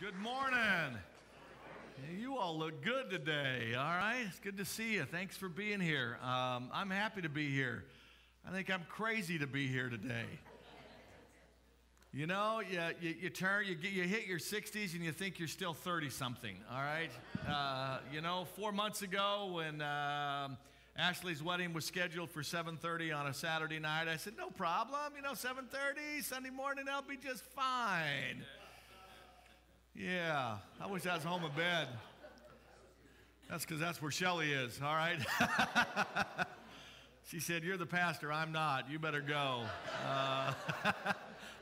Good morning. You all look good today, all right? It's good to see you. Thanks for being here. Um, I'm happy to be here. I think I'm crazy to be here today. You know, you, you, you turn, you, get, you hit your 60s and you think you're still 30 something, all right? Uh, you know, four months ago when um Ashley's wedding was scheduled for 7.30 on a Saturday night, I said, no problem, you know, 7.30, Sunday morning, I'll be just fine. Yeah, I wish I was home in bed. That's because that's where Shelly is, all right? she said, You're the pastor, I'm not. You better go. Uh,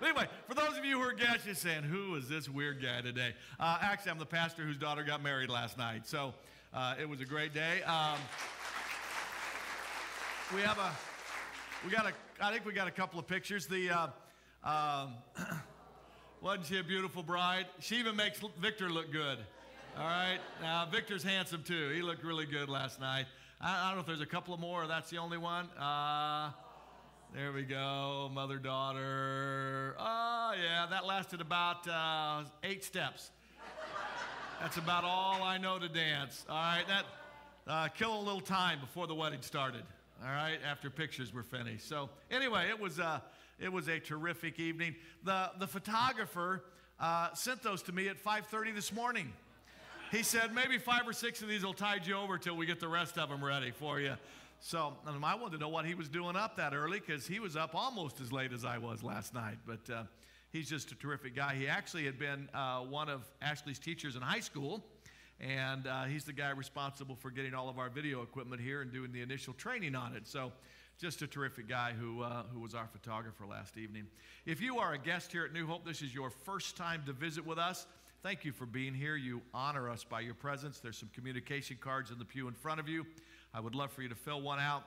anyway, for those of you who are guests, saying, Who is this weird guy today? Uh, actually, I'm the pastor whose daughter got married last night. So uh, it was a great day. Um, we have a, we got a, I think we got a couple of pictures. The, uh, um, Wasn't she a beautiful bride? She even makes Victor look good. All right. Now, Victor's handsome too. He looked really good last night. I, I don't know if there's a couple of more or that's the only one. Uh, there we go. Mother daughter. Oh, yeah. That lasted about uh, eight steps. That's about all I know to dance. All right. That uh, kill a little time before the wedding started. All right. After pictures were finished. So, anyway, it was. Uh, it was a terrific evening. The, the photographer uh, sent those to me at 5.30 this morning. He said, maybe five or six of these will tide you over till we get the rest of them ready for you. So um, I wanted to know what he was doing up that early because he was up almost as late as I was last night. But uh, he's just a terrific guy. He actually had been uh, one of Ashley's teachers in high school. And uh, he's the guy responsible for getting all of our video equipment here and doing the initial training on it. So just a terrific guy who, uh, who was our photographer last evening. If you are a guest here at New Hope, this is your first time to visit with us. Thank you for being here. You honor us by your presence. There's some communication cards in the pew in front of you. I would love for you to fill one out,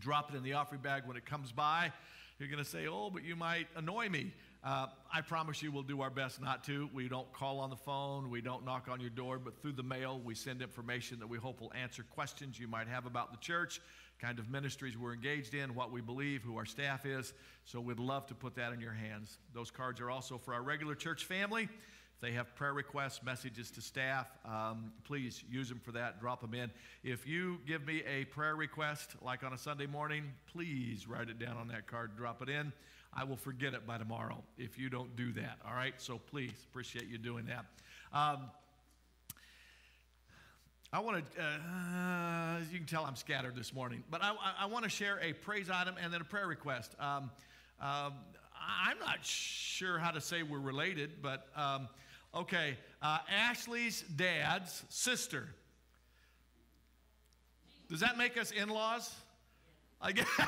drop it in the offering bag when it comes by. You're going to say, Oh, but you might annoy me. Uh, I promise you we'll do our best not to. We don't call on the phone, we don't knock on your door, but through the mail, we send information that we hope will answer questions you might have about the church kind of ministries we're engaged in, what we believe, who our staff is. So we'd love to put that in your hands. Those cards are also for our regular church family. If they have prayer requests, messages to staff, um, please use them for that. Drop them in. If you give me a prayer request, like on a Sunday morning, please write it down on that card, drop it in. I will forget it by tomorrow if you don't do that. All right? So please, appreciate you doing that. Um, I want to, uh, you can tell I'm scattered this morning, but I, I, want to share a praise item and then a prayer request. Um, um, I'm not sure how to say we're related, but um, okay. Uh, Ashley's dad's sister. Does that make us in laws? I guess.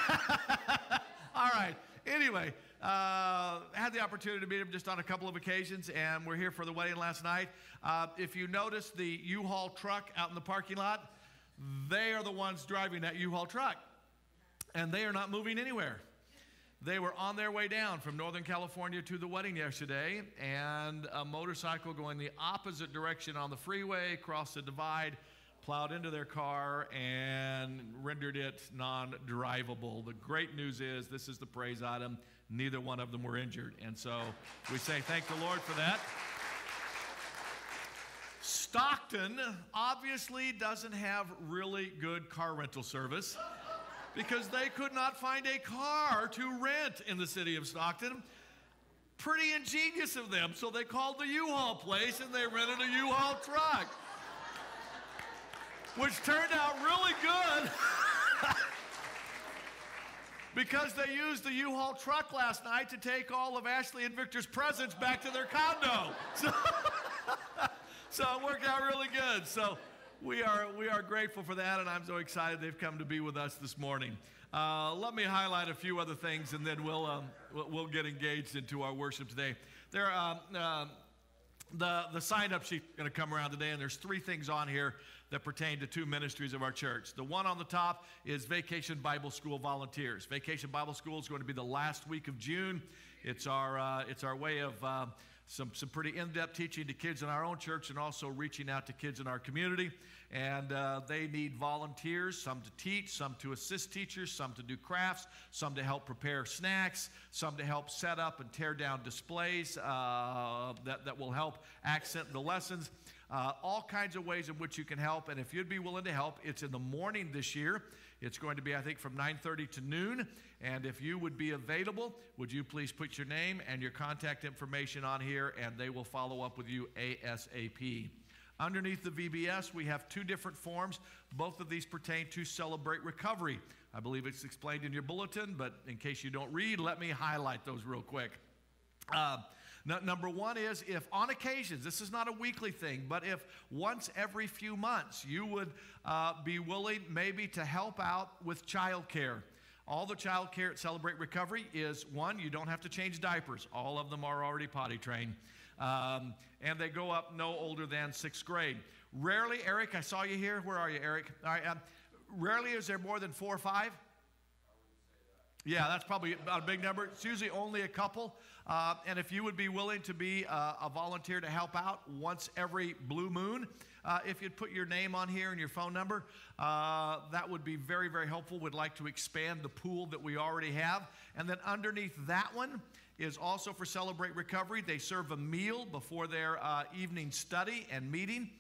All right. Anyway, uh, had the opportunity to meet him just on a couple of occasions, and we're here for the wedding last night. Uh, if you notice the U Haul truck out in the parking lot, they are the ones driving that U Haul truck, and they are not moving anywhere. They were on their way down from Northern California to the wedding yesterday, and a motorcycle going the opposite direction on the freeway crossed the divide plowed into their car and rendered it non drivable. The great news is this is the praise item. Neither one of them were injured. And so we say thank the Lord for that. Stockton obviously doesn't have really good car rental service because they could not find a car to rent in the city of Stockton. Pretty ingenious of them. So they called the U Haul place and they rented a U Haul truck which turned out really good because they used the U-Haul truck last night to take all of Ashley and Victor's presents back to their condo. So, so it worked out really good. So we are, we are grateful for that, and I'm so excited they've come to be with us this morning. Uh, let me highlight a few other things, and then we'll, um, we'll get engaged into our worship today. There, um, uh, the, the sign up sheet going to come around today, and there's three things on here that pertain to two ministries of our church. The one on the top is Vacation Bible School volunteers. Vacation Bible School is going to be the last week of June. It's our, uh, it's our way of uh, some, some pretty in depth teaching to kids in our own church and also reaching out to kids in our community. And uh, they need volunteers, some to teach, some to assist teachers, some to do crafts, some to help prepare snacks, some to help set up and tear down displays uh, that, that will help accent the lessons. Uh, all kinds of ways in which you can help. And if you'd be willing to help, it's in the morning this year. It's going to be, I think, from 9:30 to noon. And if you would be available, would you please put your name and your contact information on here, and they will follow up with you ASAP. Underneath the VBS, we have two different forms. Both of these pertain to Celebrate Recovery. I believe it's explained in your bulletin, but in case you don't read, let me highlight those real quick. Uh, number one is if on occasions, this is not a weekly thing, but if once every few months you would uh, be willing maybe to help out with childcare. All the child care at Celebrate Recovery is one, you don't have to change diapers. All of them are already potty trained. Um, and they go up no older than sixth grade. Rarely, Eric, I saw you here. Where are you, Eric? All right. Um, rarely is there more than four or five. Yeah, that's probably about a big number. It's usually only a couple. Uh, and if you would be willing to be uh, a volunteer to help out once every blue moon, uh, if you'd put your name on here and your phone number, uh, that would be very, very helpful. We'd like to expand the pool that we already have. And then underneath that one is also for Celebrate Recovery. They serve a meal before their uh, evening study and meeting.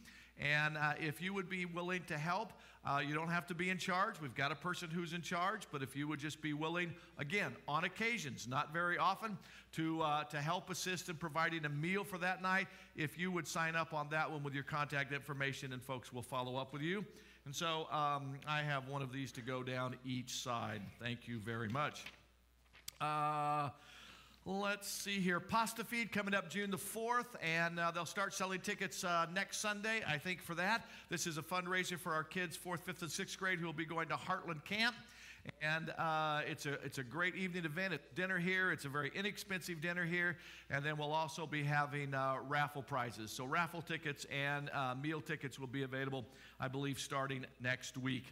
And uh, if you would be willing to help, uh, you don't have to be in charge. We've got a person who's in charge, but if you would just be willing, again, on occasions, not very often, to, uh, to help assist in providing a meal for that night, if you would sign up on that one with your contact information, and folks will follow up with you. And so um, I have one of these to go down each side. Thank you very much. Uh, Let's see here. Pasta Feed coming up June the 4th, and uh, they'll start selling tickets uh, next Sunday, I think, for that. This is a fundraiser for our kids, 4th, 5th, and 6th grade, who will be going to Heartland Camp. And uh, it's, a, it's a great evening event. It's dinner here. It's a very inexpensive dinner here. And then we'll also be having uh, raffle prizes. So, raffle tickets and uh, meal tickets will be available, I believe, starting next week.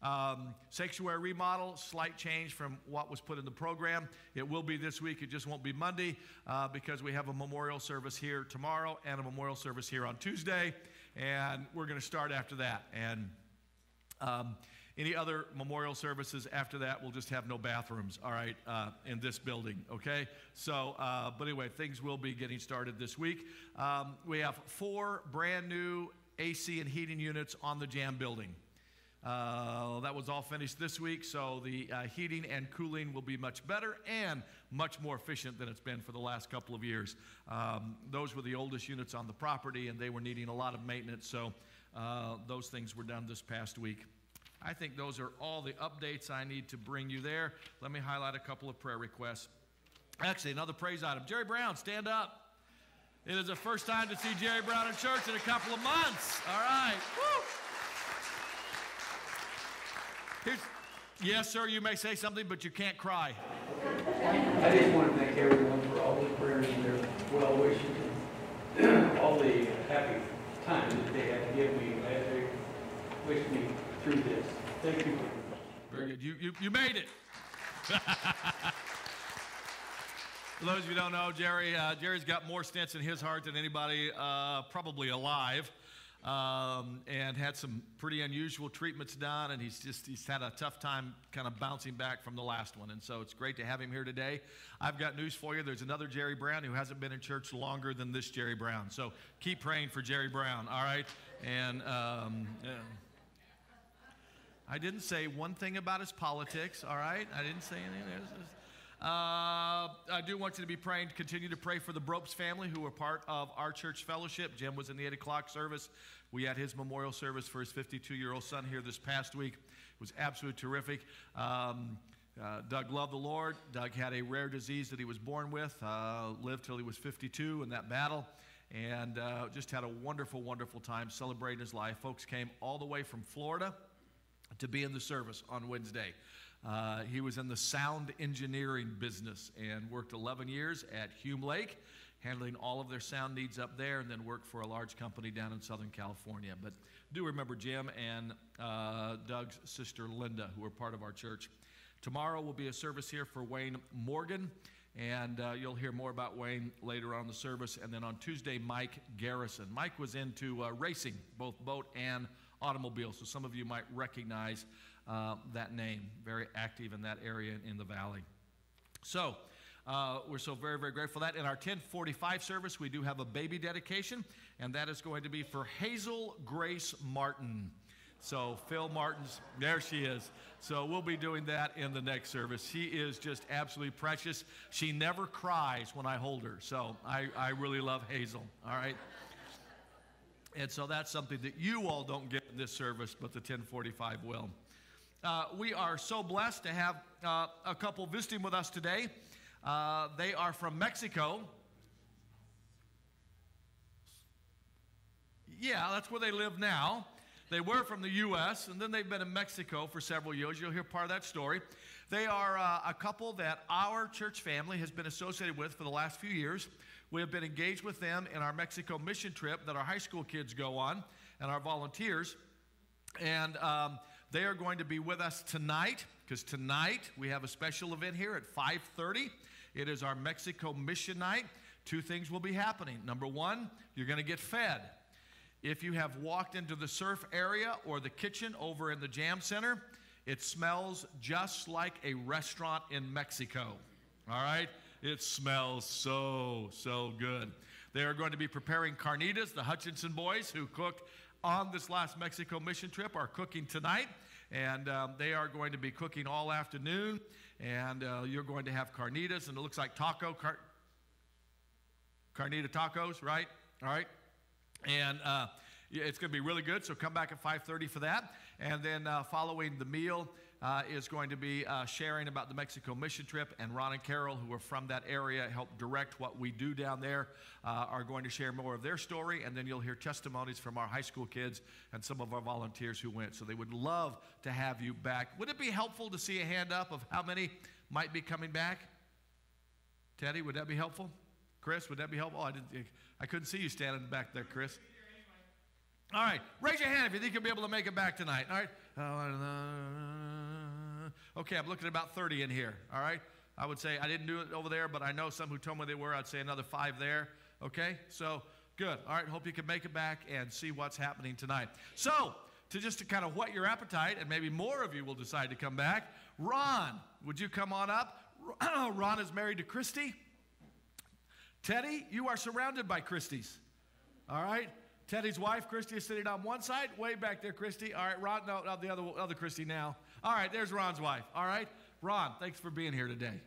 Um, sanctuary remodel, slight change from what was put in the program. It will be this week, it just won't be Monday uh, because we have a memorial service here tomorrow and a memorial service here on Tuesday. And we're going to start after that. And um, any other memorial services after that, we'll just have no bathrooms, all right, uh, in this building, okay? So, uh, but anyway, things will be getting started this week. Um, we have four brand new AC and heating units on the JAM building. Uh, that was all finished this week, so the uh, heating and cooling will be much better and much more efficient than it's been for the last couple of years. Um, those were the oldest units on the property, and they were needing a lot of maintenance, so uh, those things were done this past week. I think those are all the updates I need to bring you there. Let me highlight a couple of prayer requests. Actually, another praise item. Jerry Brown, stand up. It is the first time to see Jerry Brown in church in a couple of months. All right. Woo! Here's, yes, sir, you may say something, but you can't cry. I just want to thank everyone for all the prayers and their well wishes and all the happy times that they have given me as they wish me through this. Thank you. Very good. You, you, you made it. For those of you who don't know, Jerry, uh, Jerry's got more stents in his heart than anybody uh, probably alive um, and had some pretty unusual treatments done, and he's just he's had a tough time kind of bouncing back from the last one. And so it's great to have him here today. I've got news for you. There's another Jerry Brown who hasn't been in church longer than this Jerry Brown. So keep praying for Jerry Brown. All right, and. Um, yeah. I didn't say one thing about his politics, all right? I didn't say anything. Uh, I do want you to be praying, continue to pray for the Bropes family who are part of our church fellowship. Jim was in the 8 o'clock service. We had his memorial service for his 52 year old son here this past week. It was absolutely terrific. Um, uh, Doug loved the Lord. Doug had a rare disease that he was born with, uh, lived till he was 52 in that battle, and uh, just had a wonderful, wonderful time celebrating his life. Folks came all the way from Florida to be in the service on Wednesday. Uh, he was in the sound engineering business and worked 11 years at Hume Lake, handling all of their sound needs up there, and then worked for a large company down in Southern California. But do remember Jim and uh, Doug's sister Linda, who are part of our church. Tomorrow will be a service here for Wayne Morgan. And uh, you'll hear more about Wayne later on the service. And then on Tuesday, Mike Garrison. Mike was into uh, racing, both boat and automobile. So some of you might recognize uh, that name. Very active in that area in the valley. So, uh, we're so very, very grateful for that. In our 1045 service, we do have a baby dedication, and that is going to be for Hazel Grace Martin. So, Phil Martin's, there she is. So, we'll be doing that in the next service. She is just absolutely precious. She never cries when I hold her. So, I, I really love Hazel. All right. And so, that's something that you all don't get in this service, but the 1045 will. Uh, we are so blessed to have uh, a couple visiting with us today. Uh, they are from Mexico. Yeah, that's where they live now. They were from the U.S., and then they've been in Mexico for several years. You'll hear part of that story. They are uh, a couple that our church family has been associated with for the last few years. We have been engaged with them in our Mexico mission trip that our high school kids go on and our volunteers. And um, they are going to be with us tonight because tonight we have a special event here at 5:30. It is our Mexico mission night. Two things will be happening. Number one, you're going to get fed. If you have walked into the surf area or the kitchen over in the Jam Center, it smells just like a restaurant in Mexico. All right? It smells so, so good. They are going to be preparing carnitas. The Hutchinson boys, who cook on this last Mexico mission trip, are cooking tonight. And um, they are going to be cooking all afternoon. And uh, you're going to have carnitas. And it looks like taco, car- carnita tacos, right? All right? And uh, it's going to be really good. So come back at 5:30 for that. And then uh, following the meal uh, is going to be uh, sharing about the Mexico mission trip. And Ron and Carol, who are from that area, help direct what we do down there, uh, are going to share more of their story. And then you'll hear testimonies from our high school kids and some of our volunteers who went. So they would love to have you back. Would it be helpful to see a hand up of how many might be coming back? Teddy, would that be helpful? Chris, would that be helpful? Oh, I didn't. I couldn't see you standing back there, Chris. All right, raise your hand if you think you'll be able to make it back tonight. All right. Okay, I'm looking at about 30 in here. All right. I would say I didn't do it over there, but I know some who told me they were. I'd say another five there. Okay, so good. All right, hope you can make it back and see what's happening tonight. So, to just to kind of whet your appetite, and maybe more of you will decide to come back. Ron, would you come on up? Ron is married to Christy. Teddy, you are surrounded by Christies. All right? Teddy's wife, Christy, is sitting on one side. Way back there, Christy. All right, Ron, no, not the other, other Christy now. All right, there's Ron's wife. All right? Ron, thanks for being here today.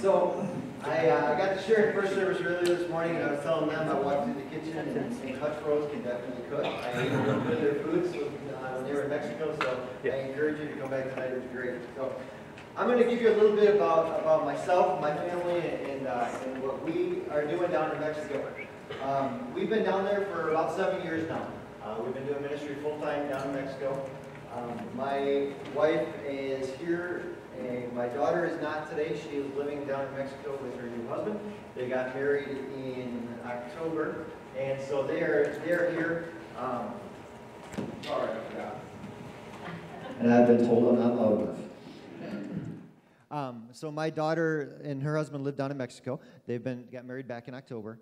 So, I uh, got to share in first service earlier this morning, and I was telling them I walked through the kitchen, and, and Hutch Bros can definitely cook. I ate a little bit of their food so, uh, when they were in Mexico, so I encourage you to come back tonight. It was great. So, I'm going to give you a little bit about, about myself, my family, and, uh, and what we are doing down in Mexico. Um, we've been down there for about seven years now. Uh, we've been doing ministry full-time down in Mexico. Um, my wife is here, and my daughter is not today. She is living down in Mexico with her new husband. They got married in October, and so they are, they are here. Um, sorry, I forgot. And I've been told I'm not loud enough. Um, so my daughter and her husband live down in Mexico. They've been got married back in October.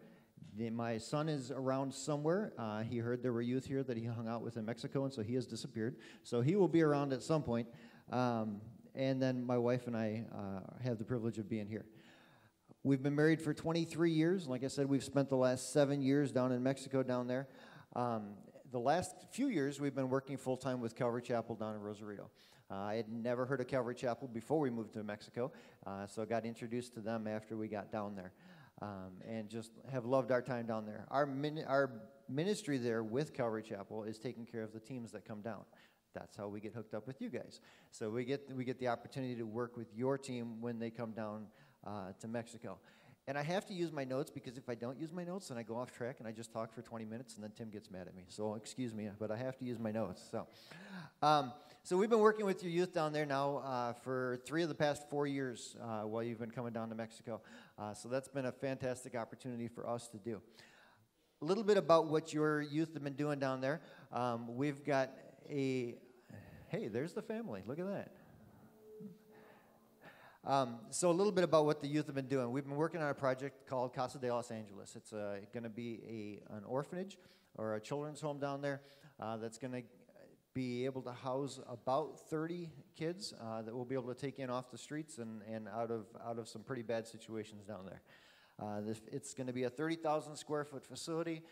The, my son is around somewhere. Uh, he heard there were youth here that he hung out with in Mexico, and so he has disappeared. So he will be around at some point. Um, and then my wife and I uh, have the privilege of being here. We've been married for 23 years. Like I said, we've spent the last seven years down in Mexico, down there. Um, the last few years, we've been working full time with Calvary Chapel down in Rosarito. Uh, I had never heard of Calvary Chapel before we moved to Mexico, uh, so I got introduced to them after we got down there. Um, and just have loved our time down there. Our, min- our ministry there with Calvary Chapel is taking care of the teams that come down. That's how we get hooked up with you guys. So we get, we get the opportunity to work with your team when they come down uh, to Mexico. And I have to use my notes because if I don't use my notes, then I go off track and I just talk for 20 minutes and then Tim gets mad at me. So excuse me, but I have to use my notes. So, um, so we've been working with your youth down there now uh, for three of the past four years uh, while you've been coming down to Mexico. Uh, so that's been a fantastic opportunity for us to do. A little bit about what your youth have been doing down there. Um, we've got a, hey, there's the family. Look at that. Um, so a little bit about what the youth have been doing. We've been working on a project called Casa de Los Angeles. It's uh, going to be a, an orphanage or a children's home down there uh, that's going to be able to house about 30 kids uh, that we'll be able to take in off the streets and, and out, of, out of some pretty bad situations down there. Uh, this, it's going to be a 30,000 square foot facility.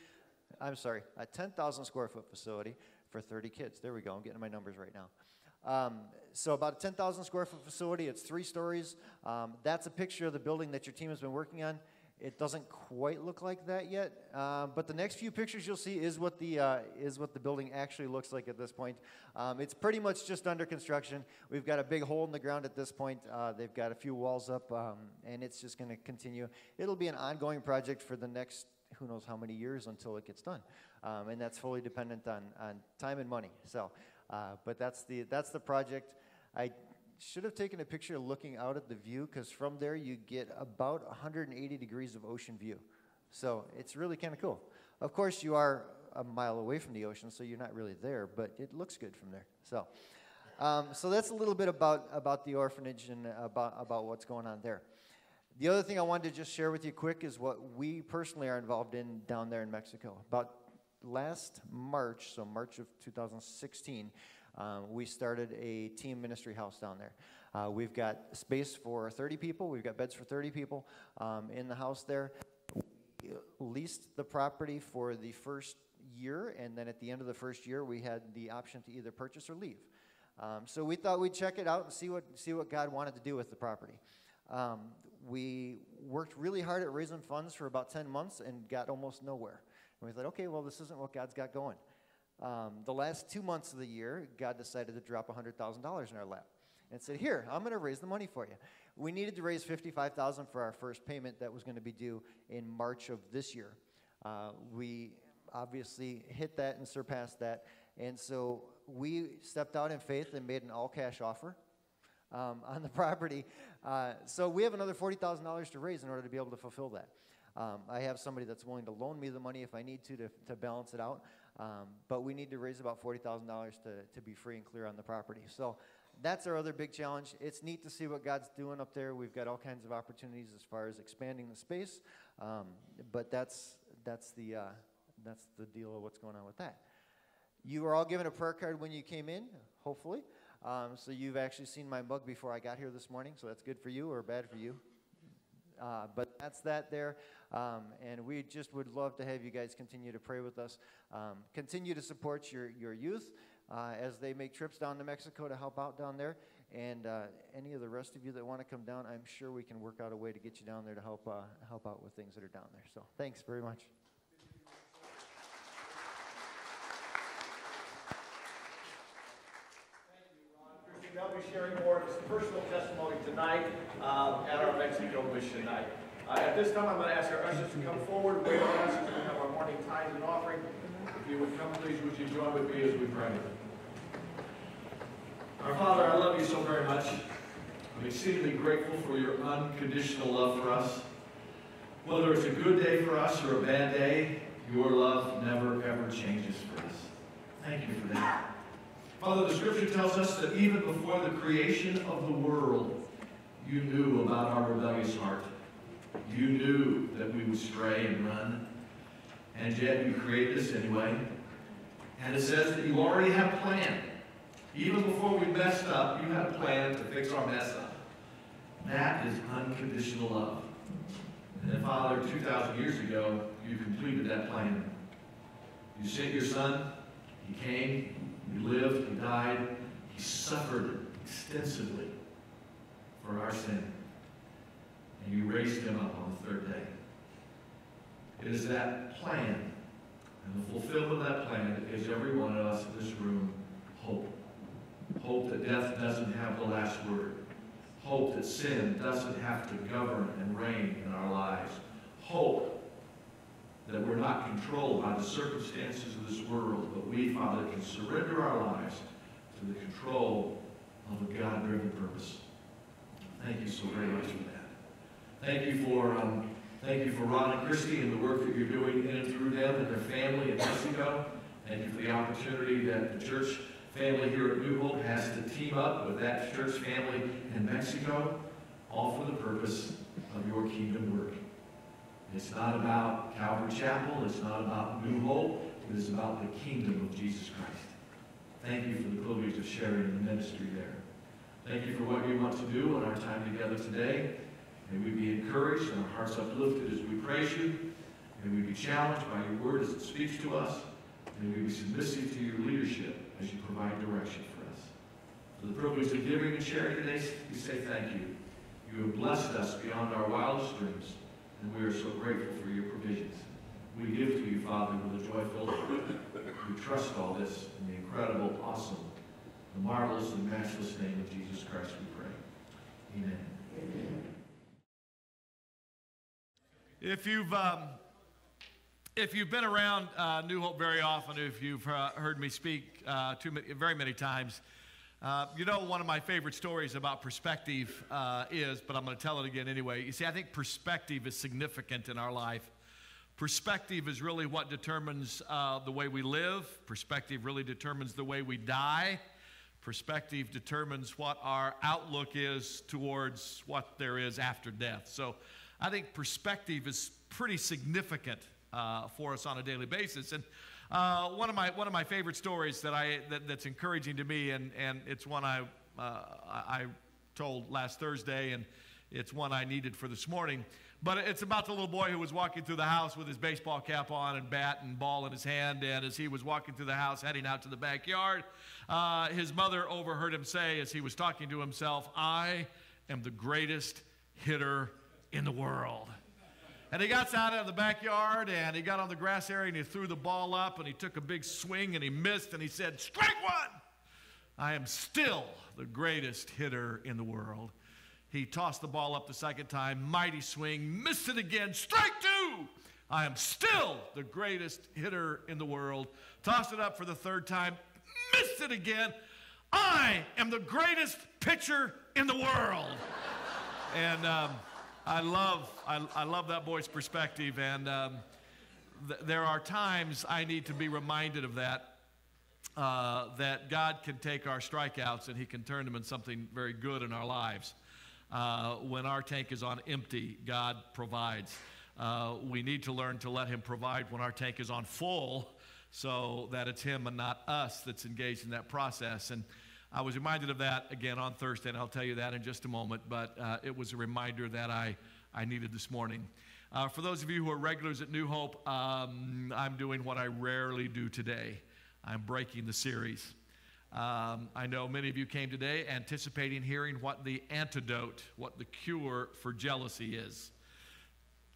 I'm sorry, a 10,000 square foot facility for 30 kids. There we go. I'm getting my numbers right now. Um, so about a 10,000 square foot facility. It's three stories. Um, that's a picture of the building that your team has been working on. It doesn't quite look like that yet, uh, but the next few pictures you'll see is what the uh, is what the building actually looks like at this point. Um, it's pretty much just under construction. We've got a big hole in the ground at this point. Uh, they've got a few walls up, um, and it's just going to continue. It'll be an ongoing project for the next who knows how many years until it gets done, um, and that's fully dependent on on time and money. So, uh, but that's the that's the project. I should have taken a picture looking out at the view because from there you get about 180 degrees of ocean view. So it's really kind of cool. Of course, you are a mile away from the ocean, so you're not really there, but it looks good from there. So, um, so that's a little bit about, about the orphanage and about, about what's going on there. The other thing I wanted to just share with you quick is what we personally are involved in down there in Mexico. About last March, so March of 2016, um, we started a team ministry house down there. Uh, we've got space for 30 people. We've got beds for 30 people um, in the house there. We leased the property for the first year, and then at the end of the first year, we had the option to either purchase or leave. Um, so we thought we'd check it out and see what see what God wanted to do with the property. Um, we worked really hard at raising funds for about 10 months and got almost nowhere. And we thought, okay, well, this isn't what God's got going. Um, the last two months of the year, God decided to drop $100,000 in our lap and said, Here, I'm going to raise the money for you. We needed to raise $55,000 for our first payment that was going to be due in March of this year. Uh, we obviously hit that and surpassed that. And so we stepped out in faith and made an all cash offer um, on the property. Uh, so we have another $40,000 to raise in order to be able to fulfill that. Um, I have somebody that's willing to loan me the money if I need to to, to balance it out. Um, but we need to raise about $40,000 to, to be free and clear on the property. So that's our other big challenge. It's neat to see what God's doing up there. We've got all kinds of opportunities as far as expanding the space, um, but that's, that's, the, uh, that's the deal of what's going on with that. You were all given a prayer card when you came in, hopefully. Um, so you've actually seen my mug before I got here this morning, so that's good for you or bad for you. Uh, but that's that there. Um, and we just would love to have you guys continue to pray with us. Um, continue to support your, your youth uh, as they make trips down to Mexico to help out down there. And uh, any of the rest of you that want to come down, I'm sure we can work out a way to get you down there to help, uh, help out with things that are down there. So thanks very much. They'll be sharing more of his personal testimony tonight um, at our Mexico mission night. Uh, at this time, I'm going to ask our ushers to come forward. Wait on us as we have our morning tithes and offering. If you would come, please, would you join with me as we pray? Our Father, I love you so very much. I'm exceedingly grateful for your unconditional love for us. Whether it's a good day for us or a bad day, your love never, ever changes for us. Thank you for that. Father, the scripture tells us that even before the creation of the world, you knew about our rebellious heart. You knew that we would stray and run, and yet you created us anyway. And it says that you already had a plan. Even before we messed up, you had a plan to fix our mess up. That is unconditional love. And Father, 2,000 years ago, you completed that plan. You sent your son, he came, he lived, he died, he suffered extensively for our sin. And you raised him up on the third day. It is that plan and the fulfillment of that plan that gives every one of us in this room hope. Hope that death doesn't have the last word. Hope that sin doesn't have to govern and reign in our lives. Hope that we're not controlled by the circumstances of this world, but we, Father, can surrender our lives to the control of a God-driven purpose. Thank you so very much for that. Thank you for um, thank you for Ron and Christy and the work that you're doing in and through them and their family in Mexico. Thank you for the opportunity that the church family here at New Hope has to team up with that church family in Mexico. all for the purpose of your kingdom work. It's not about Calvary Chapel, it's not about New Hope, it is about the kingdom of Jesus Christ. Thank you for the privilege of sharing the ministry there. Thank you for what you want to do in our time together today. May we be encouraged and our hearts uplifted as we praise you. May we be challenged by your word as it speaks to us. May we be submissive to your leadership as you provide direction for us. For the privilege of giving and sharing today, we say thank you. You have blessed us beyond our wildest dreams, and we are so grateful for your provisions. We give to you, Father, with a joyful heart. We trust all this in the incredible, awesome, the marvelous and matchless name of Jesus Christ we pray. Amen. Amen. If you've um, if you've been around uh, New Hope very often, if you've uh, heard me speak uh, too many, very many times, uh, you know one of my favorite stories about perspective uh, is, but I'm going to tell it again anyway. You see, I think perspective is significant in our life. Perspective is really what determines uh, the way we live. Perspective really determines the way we die. Perspective determines what our outlook is towards what there is after death. So I think perspective is pretty significant uh, for us on a daily basis. And uh, one of my one of my favorite stories that I that, that's encouraging to me, and and it's one I uh, I told last Thursday, and it's one I needed for this morning. But it's about the little boy who was walking through the house with his baseball cap on and bat and ball in his hand. And as he was walking through the house, heading out to the backyard, uh, his mother overheard him say, as he was talking to himself, I am the greatest hitter in the world. And he got out of the backyard and he got on the grass area and he threw the ball up and he took a big swing and he missed and he said, Strike one! I am still the greatest hitter in the world. He tossed the ball up the second time, mighty swing, missed it again, strike two! I am still the greatest hitter in the world. Tossed it up for the third time, missed it again. I am the greatest pitcher in the world. and um, I love, I, I love that boy's perspective, and um, th- there are times I need to be reminded of that. Uh, that God can take our strikeouts and He can turn them into something very good in our lives. Uh, when our tank is on empty, God provides. Uh, we need to learn to let Him provide when our tank is on full so that it's Him and not us that's engaged in that process. And I was reminded of that again on Thursday, and I'll tell you that in just a moment, but uh, it was a reminder that I, I needed this morning. Uh, for those of you who are regulars at New Hope, um, I'm doing what I rarely do today. I'm breaking the series. Um, I know many of you came today anticipating hearing what the antidote, what the cure for jealousy is.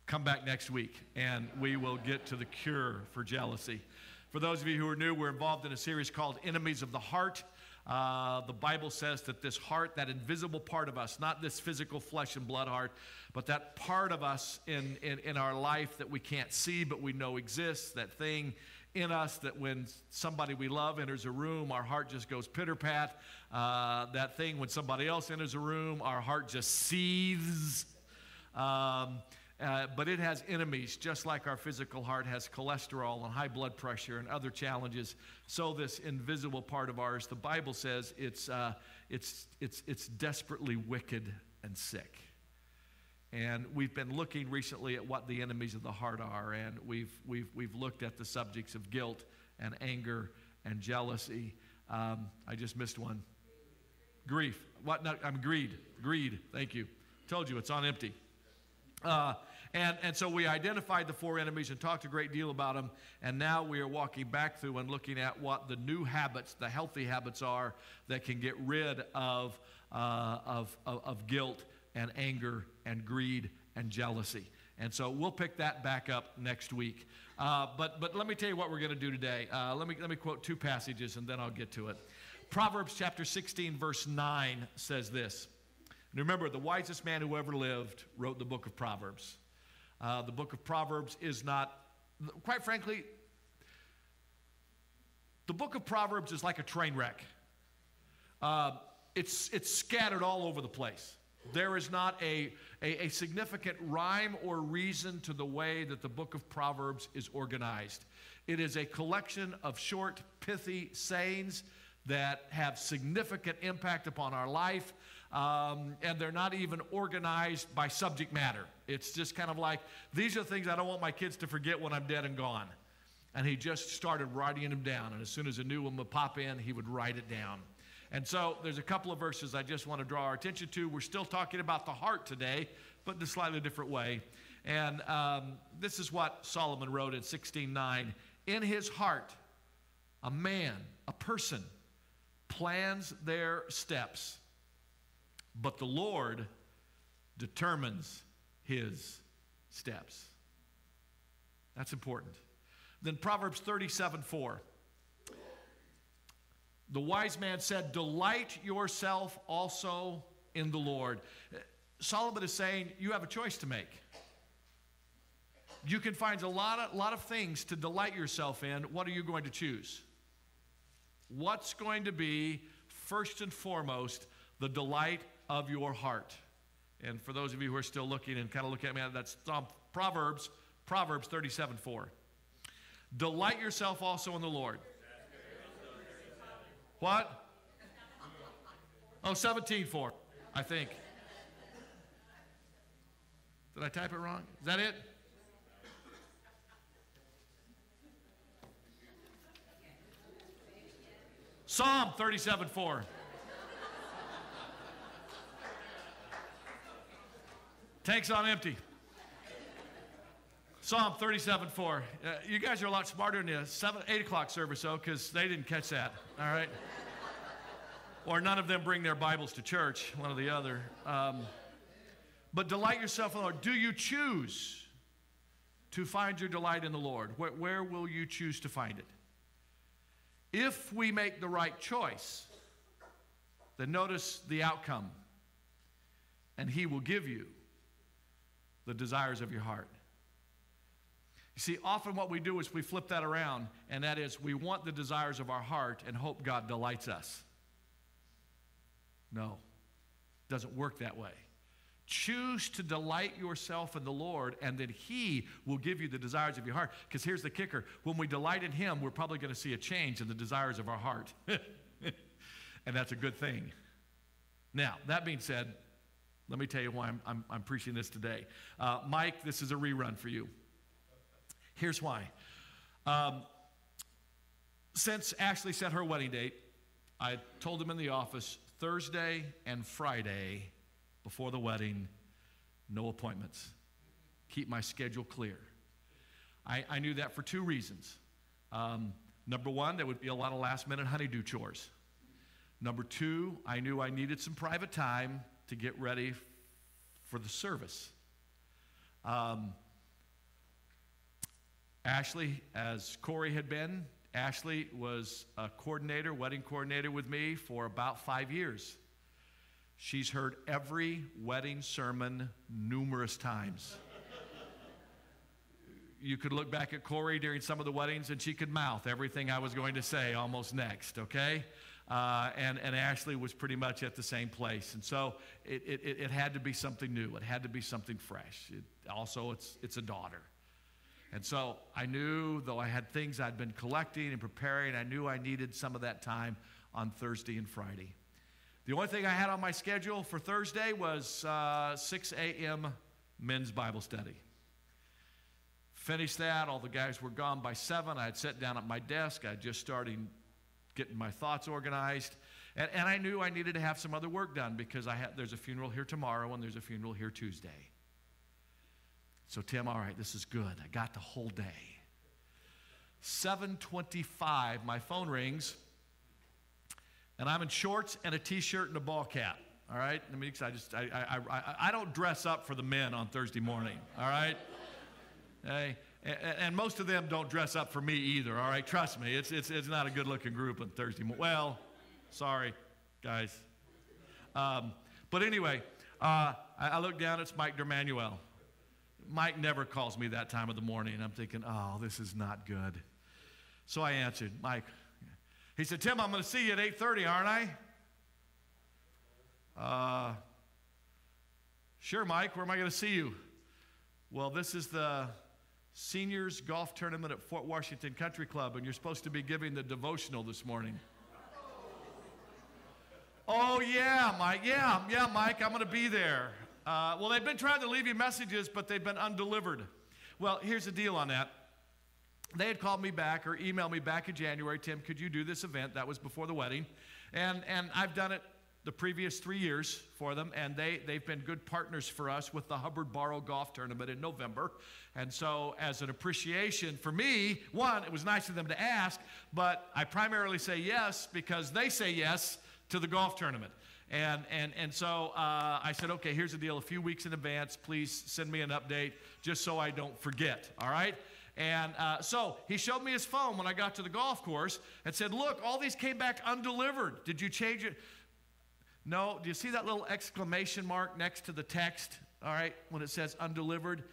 Come back next week and we will get to the cure for jealousy. For those of you who are new, we're involved in a series called Enemies of the Heart. Uh, the Bible says that this heart, that invisible part of us, not this physical flesh and blood heart, but that part of us in, in, in our life that we can't see but we know exists, that thing in us that when somebody we love enters a room, our heart just goes pitter pat. Uh, that thing when somebody else enters a room, our heart just seethes. Um, uh, but it has enemies, just like our physical heart has cholesterol and high blood pressure and other challenges. So, this invisible part of ours, the Bible says it's, uh, it's, it's, it's desperately wicked and sick. And we've been looking recently at what the enemies of the heart are, and we've, we've, we've looked at the subjects of guilt and anger and jealousy. Um, I just missed one. Grief. What? No, I'm greed. Greed. Thank you. Told you it's on empty. Uh, and, and so we identified the four enemies and talked a great deal about them. And now we are walking back through and looking at what the new habits, the healthy habits are that can get rid of, uh, of, of, of guilt and anger and greed and jealousy. And so we'll pick that back up next week. Uh, but, but let me tell you what we're going to do today. Uh, let, me, let me quote two passages and then I'll get to it. Proverbs chapter 16, verse 9 says this. And remember, the wisest man who ever lived wrote the book of Proverbs. Uh, the book of Proverbs is not, quite frankly, the book of Proverbs is like a train wreck. Uh, it's, it's scattered all over the place. There is not a, a, a, significant rhyme or reason to the way that the book of Proverbs is organized. It is a collection of short, pithy sayings that have significant impact upon our life um, and they're not even organized by subject matter. It's just kind of like, these are things I don't want my kids to forget when I'm dead and gone. And he just started writing them down. And as soon as a new one would pop in, he would write it down. And so there's a couple of verses I just want to draw our attention to. We're still talking about the heart today, but in a slightly different way. And um, this is what Solomon wrote in 16:9. In his heart, a man, a person, plans their steps, but the Lord determines his steps. That's important. Then Proverbs 37 4. The wise man said, Delight yourself also in the Lord. Solomon is saying, You have a choice to make. You can find a lot of, lot of things to delight yourself in. What are you going to choose? What's going to be, first and foremost, the delight of your heart? And for those of you who are still looking and kind of looking at me, that's Proverbs, Proverbs 37 4. Delight yourself also in the Lord. What? Oh, 17 4, I think. Did I type it wrong? Is that it? Psalm 37 4. Tanks on empty. Psalm 37 4. Uh, you guys are a lot smarter than the 7, 8 o'clock service, though, because they didn't catch that. All right? or none of them bring their Bibles to church, one or the other. Um, but delight yourself in the Lord. Do you choose to find your delight in the Lord? Where, where will you choose to find it? If we make the right choice, then notice the outcome, and He will give you the desires of your heart. You see, often what we do is we flip that around, and that is we want the desires of our heart and hope God delights us. No, it doesn't work that way. Choose to delight yourself in the Lord, and then He will give you the desires of your heart. Because here's the kicker when we delight in Him, we're probably going to see a change in the desires of our heart. and that's a good thing. Now, that being said, let me tell you why I'm, I'm, I'm preaching this today. Uh, Mike, this is a rerun for you. Here's why. Um, since Ashley set her wedding date, I told him in the office Thursday and Friday before the wedding, no appointments. Keep my schedule clear. I, I knew that for two reasons. Um, number one, there would be a lot of last minute honeydew chores. Number two, I knew I needed some private time to get ready for the service. Um, Ashley, as Corey had been, Ashley was a coordinator, wedding coordinator with me for about five years. She's heard every wedding sermon numerous times. you could look back at Corey during some of the weddings and she could mouth everything I was going to say almost next, okay? Uh, and, and Ashley was pretty much at the same place. And so it, it, it had to be something new, it had to be something fresh. It, also, it's, it's a daughter. And so I knew, though I had things I'd been collecting and preparing, I knew I needed some of that time on Thursday and Friday. The only thing I had on my schedule for Thursday was uh, 6 a.m. men's Bible study. Finished that. All the guys were gone by 7. I had sat down at my desk. I just started getting my thoughts organized. And, and I knew I needed to have some other work done because I had, there's a funeral here tomorrow and there's a funeral here Tuesday. So, Tim, all right, this is good. I got the whole day. 725, my phone rings and I'm in shorts and a t-shirt and a ball cap. All right, I mean, I just I, I, I, I don't dress up for the men on Thursday morning. All right, hey, and, most of them don't dress up for me either. All right, trust me, it's it's it's not a good-looking group on Thursday morning. Well, sorry, guys. Um, but anyway, uh, I, I look down. It's Mike Dermanuel. Mike never calls me that time of the morning. I'm thinking, oh, this is not good. So I answered, Mike, he said, Tim, I'm going to see you at 8.30, aren't I? Uh, sure, Mike. Where am I going to see you? Well, this is the seniors golf tournament at Fort Washington Country Club, and you're supposed to be giving the devotional this morning. Oh, yeah, Mike. Yeah, yeah, Mike, I'm going to be there. Uh, well, they've been trying to leave you messages, but they've been undelivered. Well, here's the deal on that. They had called me back or emailed me back in January, Tim, could you do this event? That was before the wedding. And, and I've done it the previous three years for them, and they, they've been good partners for us with the Hubbard Barrow Golf Tournament in November. And so, as an appreciation for me, one, it was nice of them to ask, but I primarily say yes because they say yes to the golf tournament. And, and, and so uh, I said, okay, here's the deal. A few weeks in advance, please send me an update just so I don't forget, all right? And uh, so he showed me his phone when I got to the golf course and said, Look, all these came back undelivered. Did you change it? No. Do you see that little exclamation mark next to the text? All right, when it says undelivered?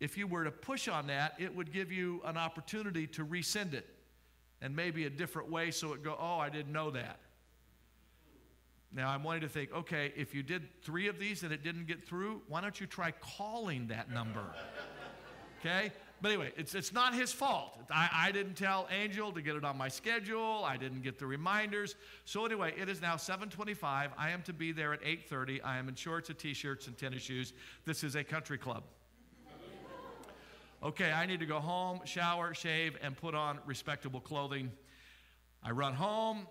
If you were to push on that, it would give you an opportunity to resend it and maybe a different way so it go, Oh, I didn't know that. Now, I'm wanting to think, okay, if you did three of these and it didn't get through, why don't you try calling that number? Okay? But anyway, it's, it's not his fault. I, I didn't tell Angel to get it on my schedule. I didn't get the reminders. So anyway, it is now 7:25. I am to be there at 8:30. I am in shorts and t-shirts and tennis shoes. This is a country club. Okay, I need to go home, shower, shave, and put on respectable clothing. I run home.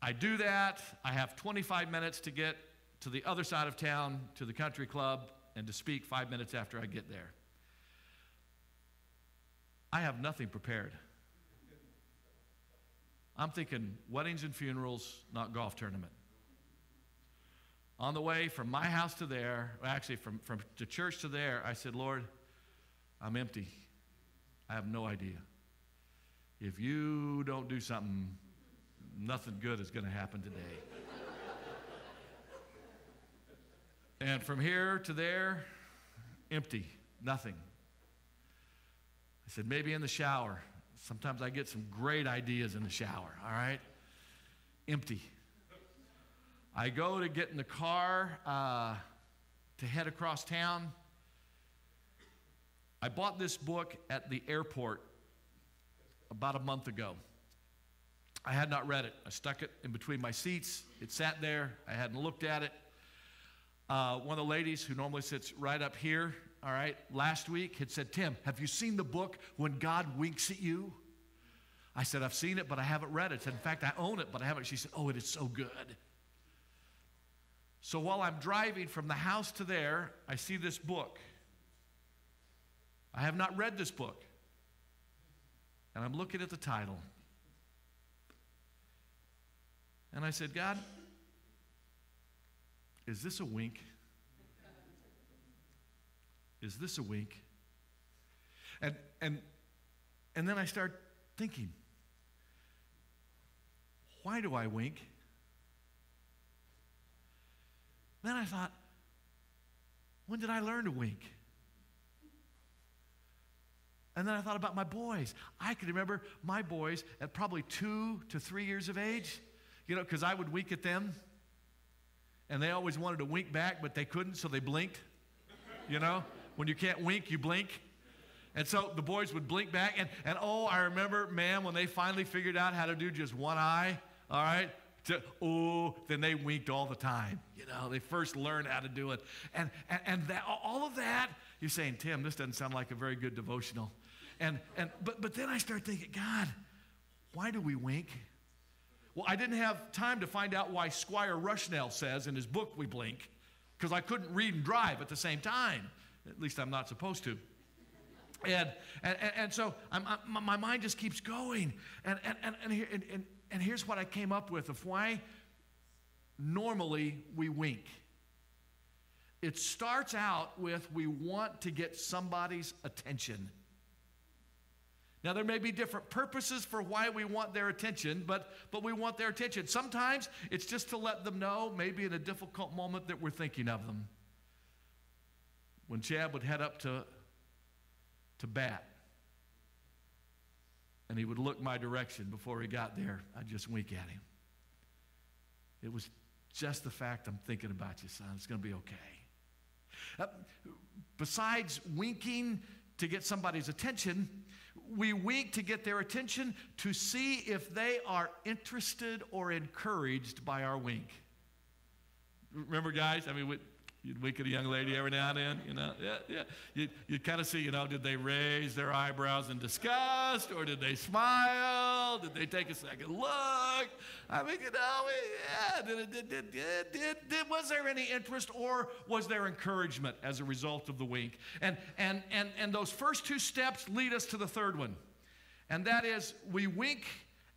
I do that. I have 25 minutes to get to the other side of town to the country club and to speak five minutes after I get there. I have nothing prepared. I'm thinking weddings and funerals, not golf tournament. On the way from my house to there, actually from, from the church to there, I said, Lord, I'm empty. I have no idea. If you don't do something, nothing good is going to happen today. and from here to there, empty, nothing. I said, maybe in the shower. Sometimes I get some great ideas in the shower, all right? Empty. I go to get in the car uh, to head across town. I bought this book at the airport about a month ago. I had not read it. I stuck it in between my seats. It sat there. I hadn't looked at it. Uh, one of the ladies who normally sits right up here all right, last week had said, Tim, have you seen the book When God Winks at You? I said, I've seen it, but I haven't read it. In fact, I own it, but I haven't. She said, Oh, it is so good. So while I'm driving from the house to there, I see this book. I have not read this book. And I'm looking at the title. And I said, God, is this a wink? Is this a wink? And, and, and then I start thinking, why do I wink? Then I thought, when did I learn to wink? And then I thought about my boys. I could remember my boys at probably two to three years of age, you know, because I would wink at them. And they always wanted to wink back, but they couldn't, so they blinked, you know? When you can't wink, you blink. And so the boys would blink back. And, and oh, I remember, man, when they finally figured out how to do just one eye, all right? To, oh, then they winked all the time. You know, they first learned how to do it. And, and, and that, all of that, you're saying, Tim, this doesn't sound like a very good devotional. And, and, but, but then I start thinking, God, why do we wink? Well, I didn't have time to find out why Squire Rushnell says in his book we blink, because I couldn't read and drive at the same time. At least I'm not supposed to. And, and, and so I'm, I'm, my mind just keeps going. And, and, and, and, here, and, and here's what I came up with of why normally we wink. It starts out with we want to get somebody's attention. Now, there may be different purposes for why we want their attention, but, but we want their attention. Sometimes it's just to let them know, maybe in a difficult moment, that we're thinking of them when Chad would head up to, to bat and he would look my direction before he got there, I'd just wink at him. It was just the fact I'm thinking about you, son. It's going to be okay. Uh, besides winking to get somebody's attention, we wink to get their attention to see if they are interested or encouraged by our wink. Remember, guys? I mean, you'd wink at a young lady every now and then, you know? Yeah, yeah. You, you kind of see, you know, did they raise their eyebrows in disgust or did they smile? Did they take a second look? I mean, you know, yeah. Did, did, did, did, did, did, was there any interest or was there encouragement as a result of the wink? And, and, and, and those first two steps lead us to the third one. And that is we wink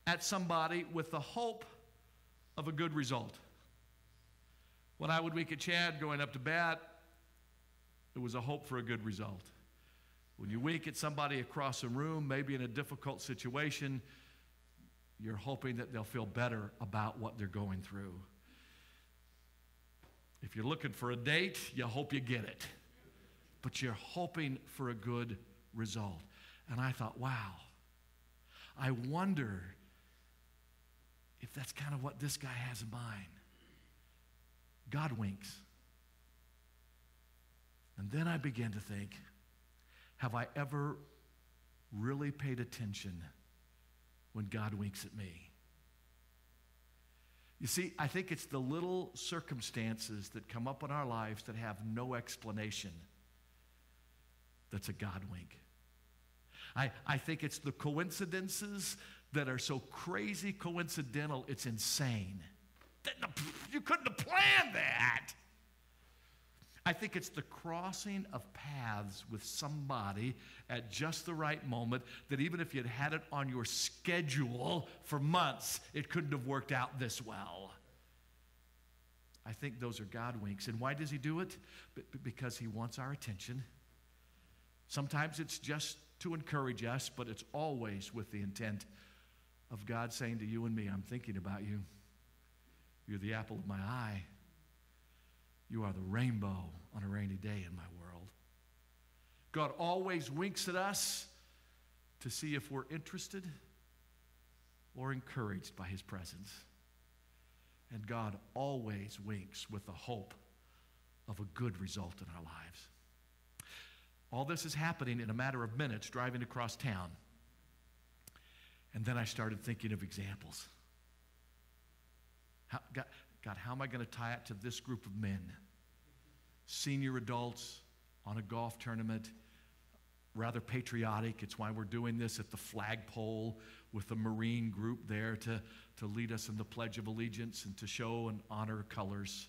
at somebody with the hope of a good result. When I would wink at Chad going up to bat, it was a hope for a good result. When you wink at somebody across a room, maybe in a difficult situation, you're hoping that they'll feel better about what they're going through. If you're looking for a date, you hope you get it. But you're hoping for a good result. And I thought, wow, I wonder if that's kind of what this guy has in mind. God winks. And then I began to think have I ever really paid attention when God winks at me? You see, I think it's the little circumstances that come up in our lives that have no explanation that's a God wink. I, I think it's the coincidences that are so crazy coincidental, it's insane. You couldn't have planned that. I think it's the crossing of paths with somebody at just the right moment that even if you'd had it on your schedule for months, it couldn't have worked out this well. I think those are God winks. And why does He do it? because He wants our attention. Sometimes it's just to encourage us, but it's always with the intent of God saying to you and me, I'm thinking about you. You're the apple of my eye. You are the rainbow on a rainy day in my world. God always winks at us to see if we're interested or encouraged by his presence. And God always winks with the hope of a good result in our lives. All this is happening in a matter of minutes driving across town. And then I started thinking of examples. How, God, God, how am I going to tie it to this group of men? Senior adults on a golf tournament, rather patriotic. It's why we're doing this at the flagpole with the Marine group there to, to lead us in the Pledge of Allegiance and to show and honor colors.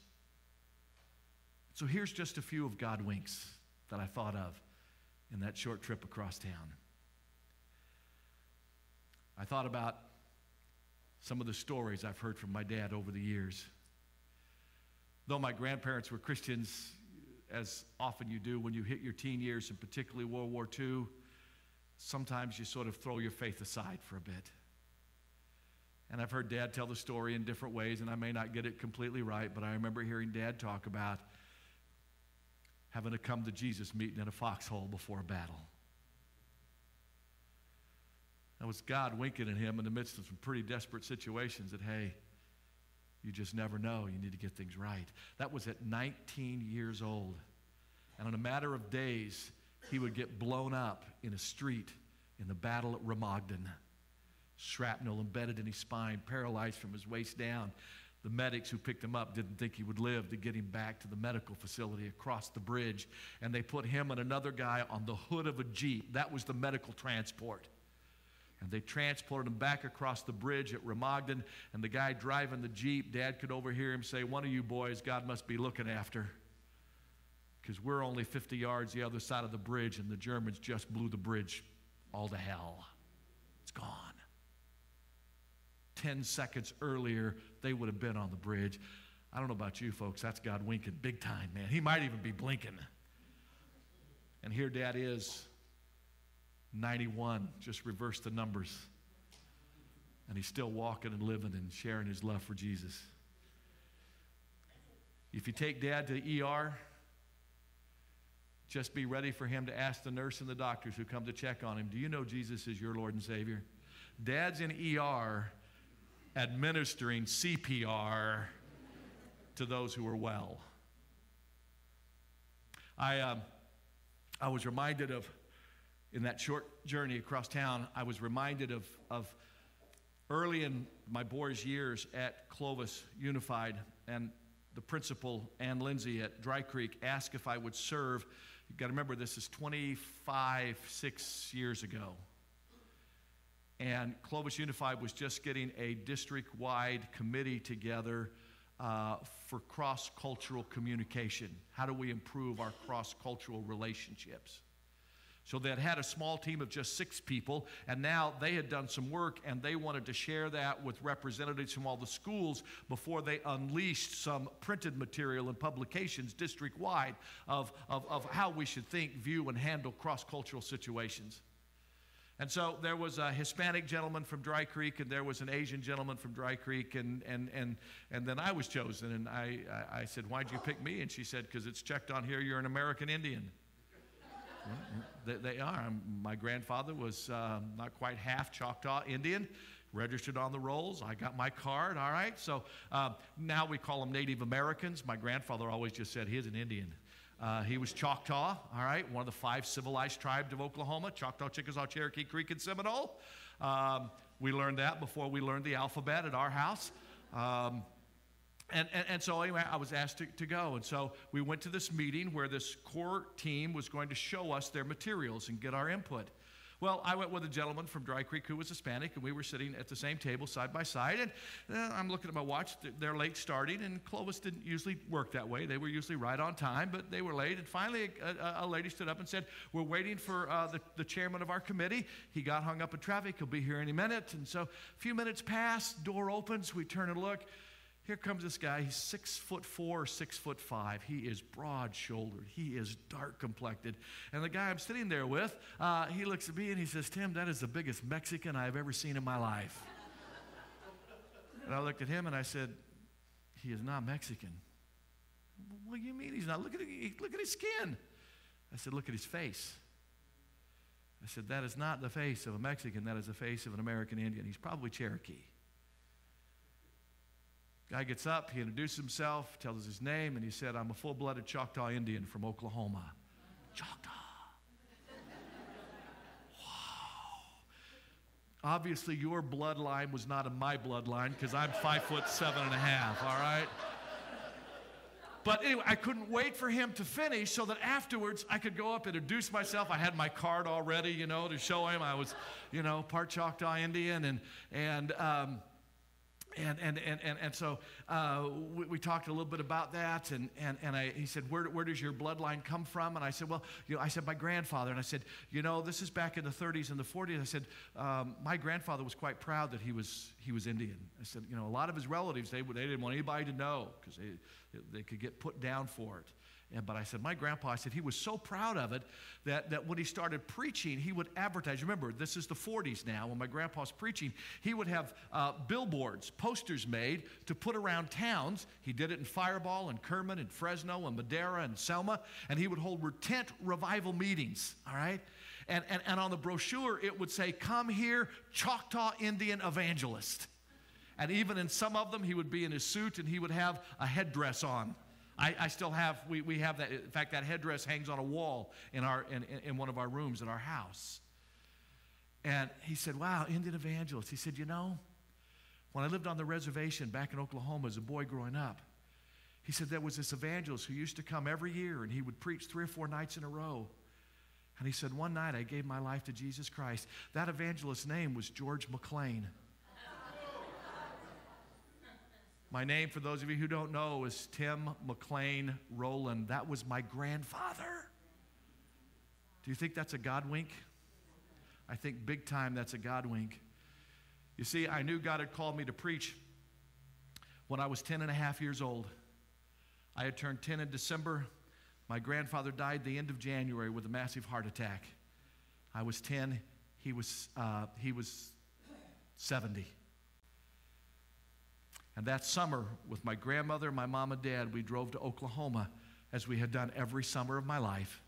So here's just a few of God winks that I thought of in that short trip across town. I thought about some of the stories I've heard from my dad over the years. Though my grandparents were Christians, as often you do when you hit your teen years, and particularly World War II, sometimes you sort of throw your faith aside for a bit. And I've heard dad tell the story in different ways, and I may not get it completely right, but I remember hearing dad talk about having to come to Jesus meeting in a foxhole before a battle. That was God winking at him in the midst of some pretty desperate situations that, hey, you just never know. You need to get things right. That was at 19 years old. And in a matter of days, he would get blown up in a street in the battle at Remagen. Shrapnel embedded in his spine, paralyzed from his waist down. The medics who picked him up didn't think he would live to get him back to the medical facility across the bridge. And they put him and another guy on the hood of a Jeep. That was the medical transport. And they transported him back across the bridge at Remagen. And the guy driving the Jeep, Dad could overhear him say, One of you boys, God must be looking after. Because we're only 50 yards the other side of the bridge, and the Germans just blew the bridge all to hell. It's gone. 10 seconds earlier, they would have been on the bridge. I don't know about you folks, that's God winking big time, man. He might even be blinking. And here Dad is 91, just reverse the numbers. And he's still walking and living and sharing his love for Jesus. If you take dad to the ER, just be ready for him to ask the nurse and the doctors who come to check on him, Do you know Jesus is your Lord and Savior? Dad's in ER administering CPR to those who are well. I, um, I was reminded of in that short journey across town, I was reminded of, of early in my boys' years at Clovis Unified, and the principal, Ann Lindsay at Dry Creek, asked if I would serve. You've got to remember, this is 25, six years ago. And Clovis Unified was just getting a district wide committee together uh, for cross cultural communication. How do we improve our cross cultural relationships? So they had had a small team of just six people, and now they had done some work and they wanted to share that with representatives from all the schools before they unleashed some printed material and publications district wide of, of, of how we should think, view, and handle cross cultural situations. And so there was a Hispanic gentleman from Dry Creek, and there was an Asian gentleman from Dry Creek, and, and, and, and then I was chosen. And I, I, I said, Why'd you pick me? And she said, Because it's checked on here, you're an American Indian. They, they, are. My grandfather was uh, not quite half Choctaw Indian, registered on the rolls. I got my card, all right? So uh, now we call them Native Americans. My grandfather always just said, He's an Indian. Uh, he was Choctaw, all right, one of the five civilized tribes of Oklahoma Choctaw, Chickasaw, Cherokee, Creek, and Seminole. Um, we learned that before we learned the alphabet at our house. Um, and, and, and, so, anyway, I was asked to, to go. And so we went to this meeting where this core team was going to show us their materials and get our input. Well, I went with a gentleman from Dry Creek who was Hispanic, and we were sitting at the same table side by side. And uh, I'm looking at my watch. They're late starting, and Clovis didn't usually work that way. They were usually right on time, but they were late. And finally, a, a lady stood up and said, We're waiting for uh, the, the chairman of our committee. He got hung up in traffic. He'll be here any minute. And so a few minutes pass, door opens, we turn and look. Here comes this guy. He's six foot four, six foot five. He is broad shouldered. He is dark complected. And the guy I'm sitting there with, uh, he looks at me and he says, Tim, that is the biggest Mexican I've ever seen in my life. and I looked at him and I said, He is not Mexican. What do you mean he's not? Look at, look at his skin. I said, Look at his face. I said, That is not the face of a Mexican. That is the face of an American Indian. He's probably Cherokee. Guy gets up, he introduces himself, tells us his name, and he said, I'm a full blooded Choctaw Indian from Oklahoma. Choctaw. wow. Obviously, your bloodline was not in my bloodline because I'm five foot seven and a half, all right? But anyway, I couldn't wait for him to finish so that afterwards I could go up and introduce myself. I had my card already, you know, to show him I was, you know, part Choctaw Indian. And, and, um, and, and, and, and, and so uh, we, we, talked a little bit about that. And, and, and I, he said, where, where does your bloodline come from? And I said, Well, you know, I said, My grandfather. And I said, You know, this is back in the 30s and the 40s. I said, um, My grandfather was quite proud that he was, he was Indian. I said, You know, a lot of his relatives, they, they didn't want anybody to know because they, they could get put down for it. But I said, my grandpa, I said, he was so proud of it that, that when he started preaching, he would advertise. Remember, this is the 40s now. When my grandpa's preaching, he would have uh, billboards, posters made to put around towns. He did it in Firebaugh and Kerman and Fresno and Madera and Selma. And he would hold tent revival meetings, all right? And, and, and on the brochure, it would say, Come here, Choctaw Indian evangelist. And even in some of them, he would be in his suit and he would have a headdress on. I, I, still have, we, we have that. In fact, that headdress hangs on a wall in, our, in, in one of our rooms in our house. And he said, Wow, Indian evangelist. He said, You know, when I lived on the reservation back in Oklahoma as a boy growing up, he said there was this evangelist who used to come every year and he would preach three or four nights in a row. And he said, One night I gave my life to Jesus Christ. That evangelist's name was George McLean. My name, for those of you who don't know, is Tim McLean Rolen. That was my grandfather. Do you think that's a God wink? I think big time that's a God wink. You see, I knew God had called me to preach when I was 10 and a half years old. I had turned 10 in December. My grandfather died the end of January with a massive heart attack. I was 10, he was, uh, he was 70. And that summer, with my grandmother, my mom, and dad, we drove to Oklahoma as we had done every summer of my life.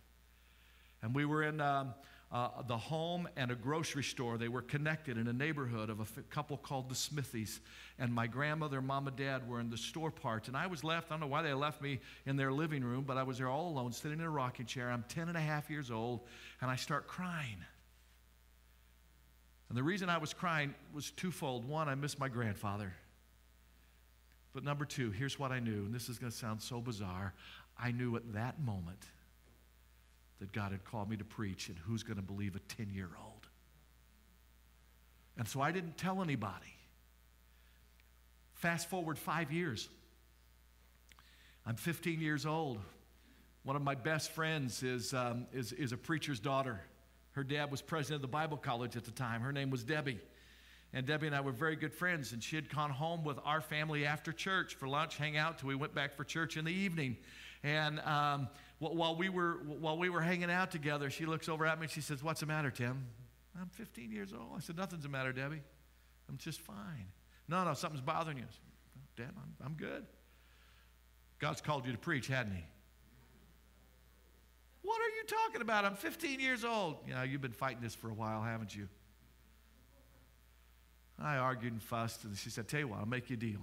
And we were in um, uh, the home and a grocery store. They were connected in a neighborhood of a f- couple called the Smithies. And my grandmother, mom, and dad were in the store part. And I was left, I don't know why they left me in their living room, but I was there all alone, sitting in a rocking chair. I'm 10 and a half years old, and I start crying. And the reason I was crying was twofold. One, I miss my grandfather. But number two, here's what I knew, and this is going to sound so bizarre. I knew at that moment that God had called me to preach, and who's going to believe a 10 year old? And so I didn't tell anybody. Fast forward five years. I'm 15 years old. One of my best friends is, um, is, is a preacher's daughter. Her dad was president of the Bible college at the time. Her name was Debbie. And Debbie and I were very good friends, and she had gone home with our family after church for lunch, hang out till we went back for church in the evening. And um, while, we were, while we were hanging out together, she looks over at me and she says, What's the matter, Tim? I'm 15 years old. I said, Nothing's the matter, Debbie. I'm just fine. No, no, something's bothering you. Said, Dad, I'm, I'm good. God's called you to preach, hadn't He? What are you talking about? I'm 15 years old. Yeah, you've been fighting this for a while, haven't you? I argued and fussed, and she said, Tell you what, I'll make you a deal.